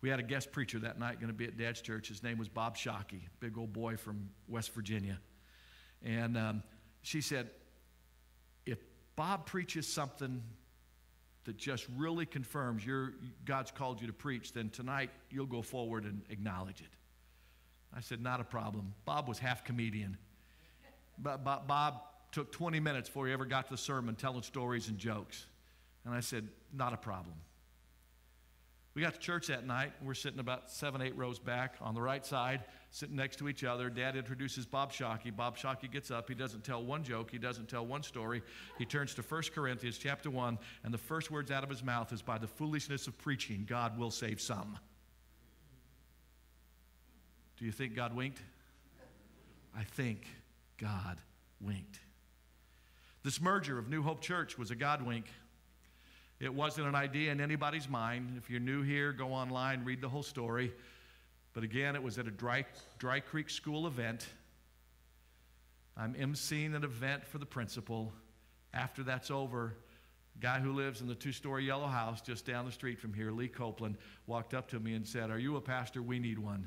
We had a guest preacher that night going to be at Dad's church. His name was Bob Shockey, big old boy from West Virginia. And um, she said, If Bob preaches something that just really confirms your, God's called you to preach, then tonight you'll go forward and acknowledge it. I said, Not a problem. Bob was half comedian. But Bob took 20 minutes before he ever got to the sermon telling stories and jokes. And I said, Not a problem. We got to church that night. We're sitting about seven, eight rows back on the right side, sitting next to each other. Dad introduces Bob Shockey. Bob Shockey gets up. He doesn't tell one joke. He doesn't tell one story. He turns to 1 Corinthians chapter 1, and the first words out of his mouth is, By the foolishness of preaching, God will save some. Do you think God winked? I think God winked. This merger of New Hope Church was a God wink. It wasn't an idea in anybody's mind. If you're new here, go online, read the whole story. But again, it was at a Dry, Dry Creek School event. I'm emceeing an event for the principal. After that's over, guy who lives in the two story yellow house just down the street from here, Lee Copeland, walked up to me and said, Are you a pastor? We need one.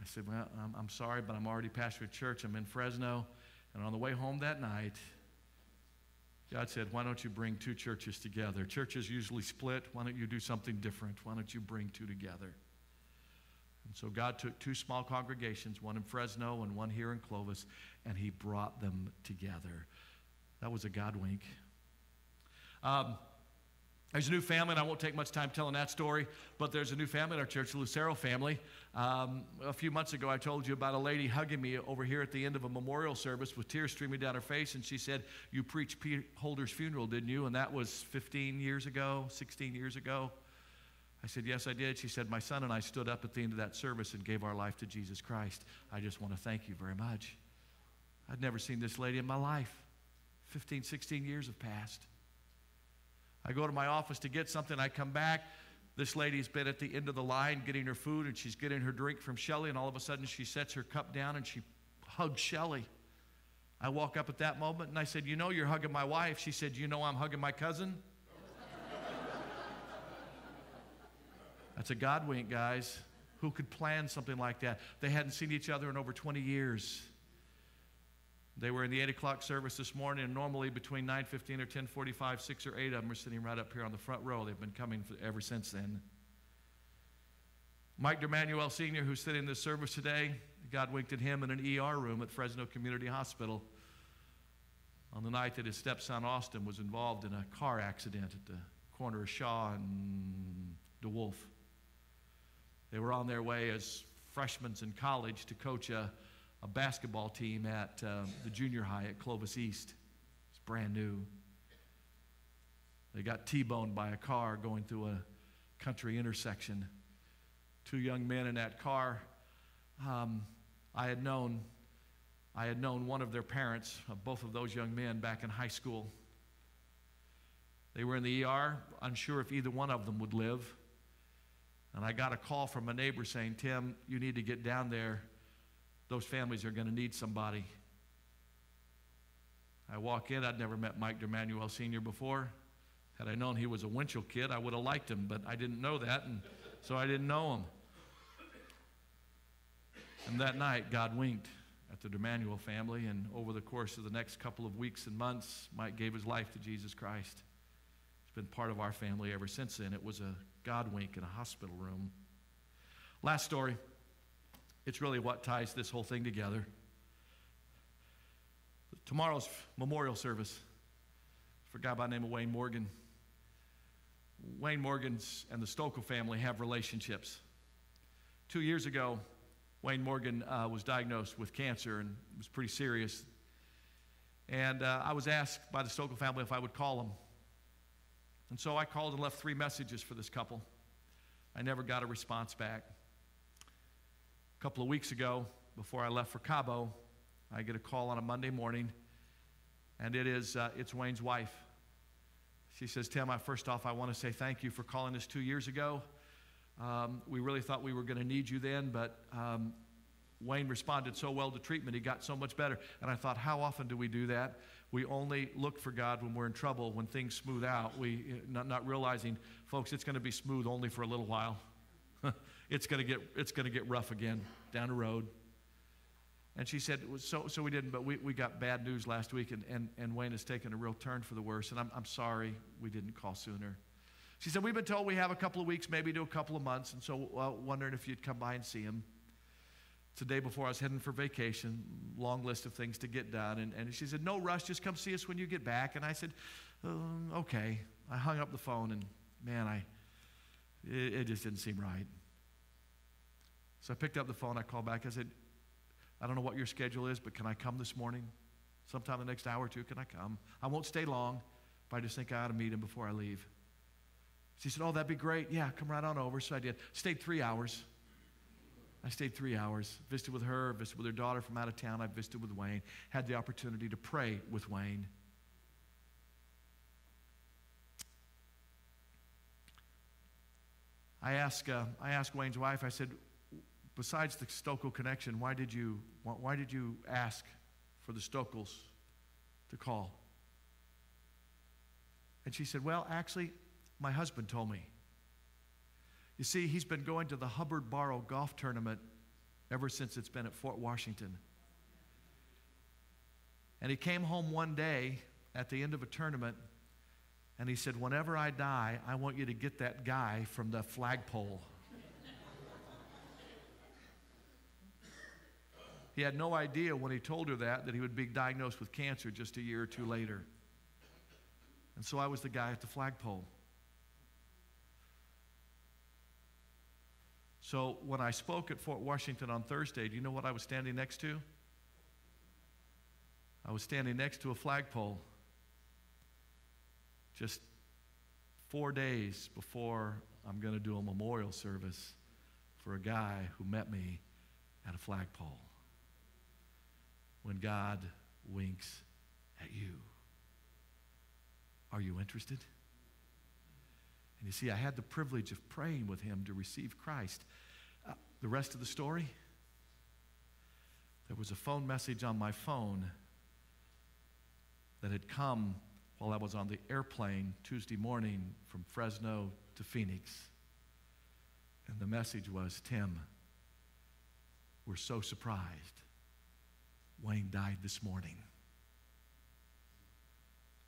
I said, Well, I'm, I'm sorry, but I'm already pastor at church. I'm in Fresno. And on the way home that night, God said, Why don't you bring two churches together? Churches usually split. Why don't you do something different? Why don't you bring two together? And so God took two small congregations, one in Fresno and one here in Clovis, and He brought them together. That was a God wink. Um, there's a new family, and I won't take much time telling that story, but there's a new family in our church, the Lucero family. Um, a few months ago, I told you about a lady hugging me over here at the end of a memorial service with tears streaming down her face, and she said, You preached Pete Holder's funeral, didn't you? And that was 15 years ago, 16 years ago. I said, Yes, I did. She said, My son and I stood up at the end of that service and gave our life to Jesus Christ. I just want to thank you very much. I'd never seen this lady in my life. 15, 16 years have passed. I go to my office to get something. I come back. This lady's been at the end of the line getting her food, and she's getting her drink from Shelly, and all of a sudden she sets her cup down and she hugs Shelly. I walk up at that moment and I said, You know, you're hugging my wife. She said, You know, I'm hugging my cousin. That's a God wink, guys. Who could plan something like that? They hadn't seen each other in over 20 years. They were in the 8 o'clock service this morning, and normally between 9.15 or 10.45, six or eight of them are sitting right up here on the front row. They've been coming ever since then. Mike DeManuel Sr., who's sitting in this service today, God winked at him in an ER room at Fresno Community Hospital on the night that his stepson Austin was involved in a car accident at the corner of Shaw and DeWolf. They were on their way as freshmen in college to coach a a basketball team at uh, the junior high at Clovis East. It's brand new. They got T boned by a car going through a country intersection. Two young men in that car. Um, I had known, I had known one of their parents, of both of those young men, back in high school. They were in the ER, unsure if either one of them would live. And I got a call from a neighbor saying, Tim, you need to get down there those families are going to need somebody. I walk in, I'd never met Mike DeManuel Sr. before. Had I known he was a Winchell kid, I would have liked him, but I didn't know that, and so I didn't know him. And that night, God winked at the DeManuel family, and over the course of the next couple of weeks and months, Mike gave his life to Jesus Christ. He's been part of our family ever since then. It was a God wink in a hospital room. Last story. It's really what ties this whole thing together. Tomorrow's memorial service for a guy by the name of Wayne Morgan. Wayne Morgan's and the Stokel family have relationships. Two years ago, Wayne Morgan uh, was diagnosed with cancer and it was pretty serious. And uh, I was asked by the Stokel family if I would call him. And so I called and left three messages for this couple. I never got a response back. Couple of weeks ago, before I left for Cabo, I get a call on a Monday morning, and it is uh, it's Wayne's wife. She says, Tim, I, first off, I want to say thank you for calling us two years ago. Um, we really thought we were going to need you then, but um, Wayne responded so well to treatment, he got so much better. And I thought, how often do we do that? We only look for God when we're in trouble, when things smooth out. We not, not realizing, folks, it's going to be smooth only for a little while. It's going to get it's going to get rough again down the road. And she said, so, so we didn't, but we, we got bad news last week, and, and, and Wayne has taken a real turn for the worse, and I'm, I'm sorry we didn't call sooner. She said, We've been told we have a couple of weeks, maybe to a couple of months, and so uh, wondering if you'd come by and see him. Today, before I was heading for vacation, long list of things to get done. And, and she said, No rush, just come see us when you get back. And I said, um, Okay. I hung up the phone, and man, I, it, it just didn't seem right. So I picked up the phone, I called back, I said, I don't know what your schedule is, but can I come this morning? Sometime the next hour or two, can I come? I won't stay long, but I just think I ought to meet him before I leave. She said, Oh, that'd be great. Yeah, come right on over. So I did. Stayed three hours. I stayed three hours, visited with her, visited with her daughter from out of town. I visited with Wayne, had the opportunity to pray with Wayne. I asked, uh, I asked Wayne's wife, I said, besides the Stokel connection, why did you, why did you ask for the Stokels to call? And she said, Well, actually, my husband told me. You see, he's been going to the Hubbard Barrow golf tournament ever since it's been at Fort Washington. And he came home one day at the end of a tournament and he said, Whenever I die, I want you to get that guy from the flagpole. He had no idea when he told her that that he would be diagnosed with cancer just a year or two later. And so I was the guy at the flagpole. So when I spoke at Fort Washington on Thursday, do you know what I was standing next to? I was standing next to a flagpole just four days before I'm going to do a memorial service for a guy who met me at a flagpole. When God winks at you. Are you interested? And you see, I had the privilege of praying with him to receive Christ. Uh, the rest of the story? There was a phone message on my phone that had come while I was on the airplane Tuesday morning from Fresno to Phoenix. And the message was Tim, we're so surprised. Wayne died this morning.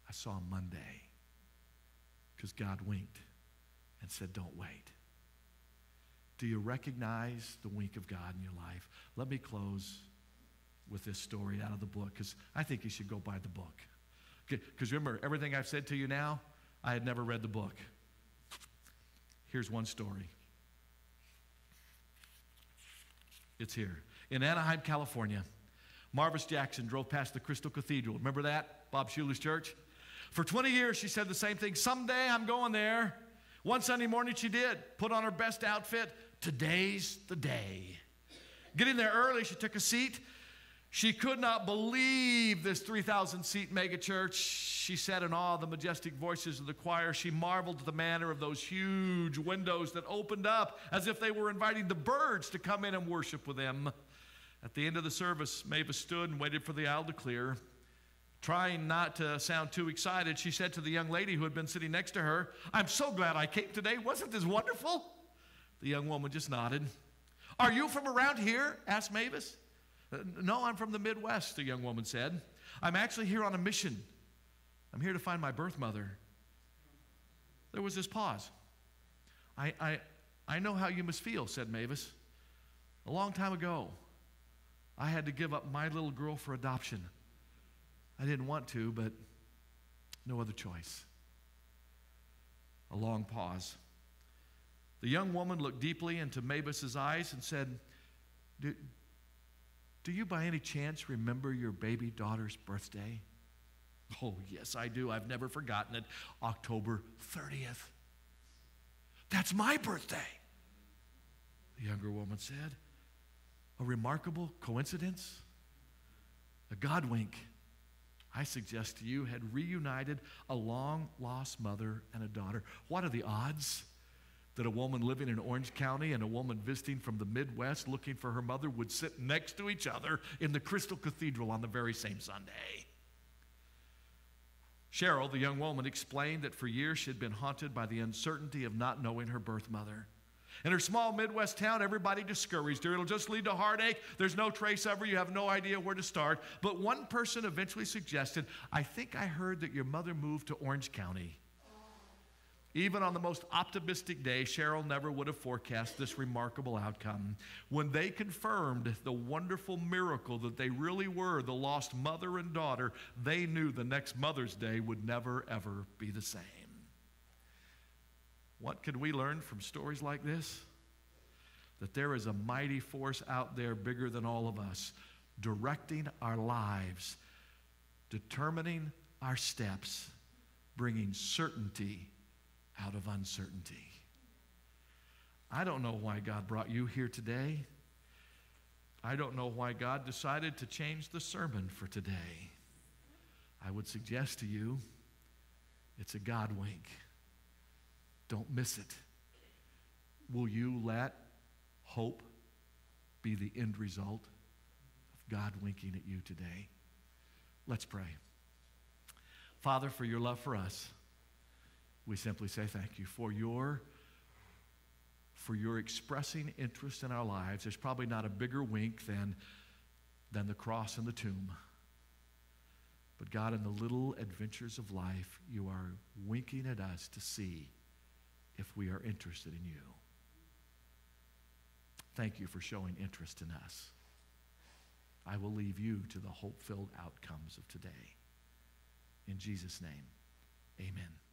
I saw him Monday because God winked and said, Don't wait. Do you recognize the wink of God in your life? Let me close with this story out of the book because I think you should go buy the book. Because remember, everything I've said to you now, I had never read the book. Here's one story. It's here. In Anaheim, California, Mavis Jackson drove past the Crystal Cathedral. Remember that? Bob Schuller's church? For 20 years, she said the same thing. Someday I'm going there. One Sunday morning, she did. Put on her best outfit. Today's the day. Getting there early, she took a seat. She could not believe this 3,000 seat megachurch. She sat in awe of the majestic voices of the choir. She marveled at the manner of those huge windows that opened up as if they were inviting the birds to come in and worship with them. At the end of the service, Mavis stood and waited for the aisle to clear. Trying not to sound too excited, she said to the young lady who had been sitting next to her, I'm so glad I came today. Wasn't this wonderful? The young woman just nodded. Are you from around here? asked Mavis. Uh, no, I'm from the Midwest, the young woman said. I'm actually here on a mission. I'm here to find my birth mother. There was this pause. I, I, I know how you must feel, said Mavis. A long time ago, I had to give up my little girl for adoption. I didn't want to, but no other choice. A long pause. The young woman looked deeply into Mavis's eyes and said, do, do you by any chance remember your baby daughter's birthday? Oh, yes, I do. I've never forgotten it. October 30th. That's my birthday, the younger woman said. A remarkable coincidence? A God wink, I suggest to you, had reunited a long lost mother and a daughter. What are the odds that a woman living in Orange County and a woman visiting from the Midwest looking for her mother would sit next to each other in the Crystal Cathedral on the very same Sunday? Cheryl, the young woman, explained that for years she had been haunted by the uncertainty of not knowing her birth mother. In her small Midwest town, everybody discouraged her. It'll just lead to heartache. There's no trace of her. You have no idea where to start. But one person eventually suggested, I think I heard that your mother moved to Orange County. Even on the most optimistic day, Cheryl never would have forecast this remarkable outcome. When they confirmed the wonderful miracle that they really were the lost mother and daughter, they knew the next Mother's Day would never, ever be the same. What could we learn from stories like this? That there is a mighty force out there bigger than all of us, directing our lives, determining our steps, bringing certainty out of uncertainty. I don't know why God brought you here today. I don't know why God decided to change the sermon for today. I would suggest to you it's a God wink. Don't miss it. Will you let hope be the end result of God winking at you today? Let's pray. Father, for your love for us we simply say thank you for your for your expressing interest in our lives. There's probably not a bigger wink than, than the cross and the tomb. But God, in the little adventures of life, you are winking at us to see if we are interested in you. Thank you for showing interest in us. I will leave you to the hope filled outcomes of today. In Jesus' name, amen.